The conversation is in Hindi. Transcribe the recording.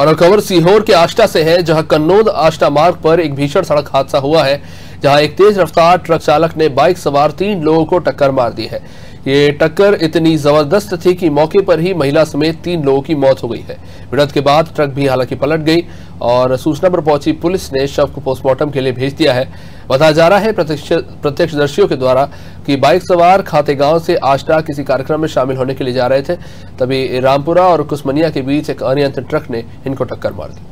और खबर सीहोर के आष्टा से है, जहाँ कन्नौद आष्टा मार्ग पर एक भीषण सड़क हादसा हुआ है, जहाँ एक तेज रफ्तार ट्रक चालक ने बाइक सवार तीन लोगों को टक्कर मार दी है। ये टक्कर इतनी ज़बरदस्त थी कि मौके पर ही महिला समेत तीन लोगों की मौत हो गई है। भिड़ंत के बाद ट्रक भी हालाँकि पलट गई और सूचना पर पहुँची पुलिस ने शव को पोस्टमार्टम के लिए भेज दिया है। बताया जा रहा है प्रत्यक्षदर्शियों के द्वारा कि बाइक सवार खाते गाँव से आष्टा किसी कार्यक्रम में शामिल होने के लिए जा रहे थे। तभी रामपुरा और कुसमनिया के बीच एक अनियंत्रित ट्रक ने इनको टक्कर मार दी।